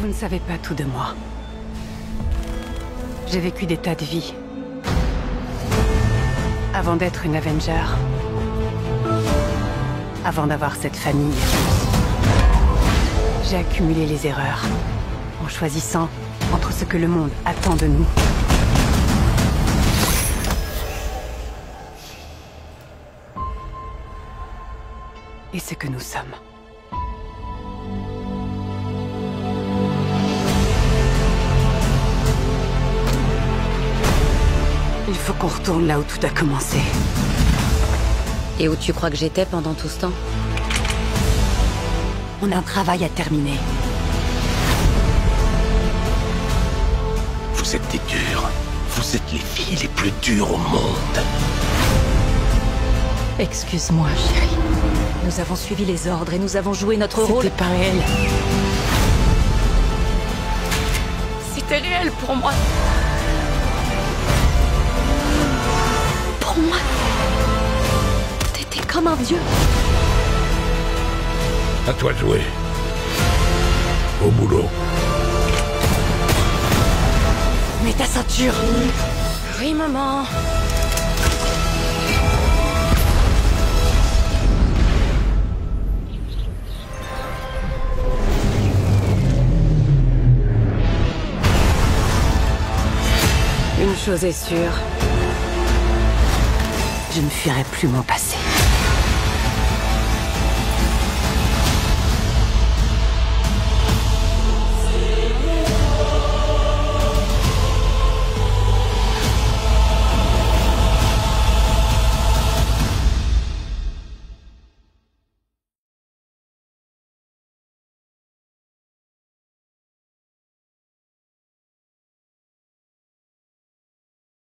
Vous ne savez pas tout de moi. J'ai vécu des tas de vies. Avant d'être une Avenger. Avant d'avoir cette famille. J'ai accumulé les erreurs. En choisissant entre ce que le monde attend de nous. Et ce que nous sommes. Il faut qu'on retourne là où tout a commencé. Et où tu crois que j'étais pendant tout ce temps? On a un travail à terminer. Vous êtes des durs. Vous êtes les filles les plus dures au monde. Excuse-moi, chérie. Nous avons suivi les ordres et nous avons joué notre rôle. C'était pas réel. C'était réel pour moi. À toi de jouer. Au boulot. Mets ta ceinture Oui, maman. Une chose est sûre. Je ne fuirai plus mon passé.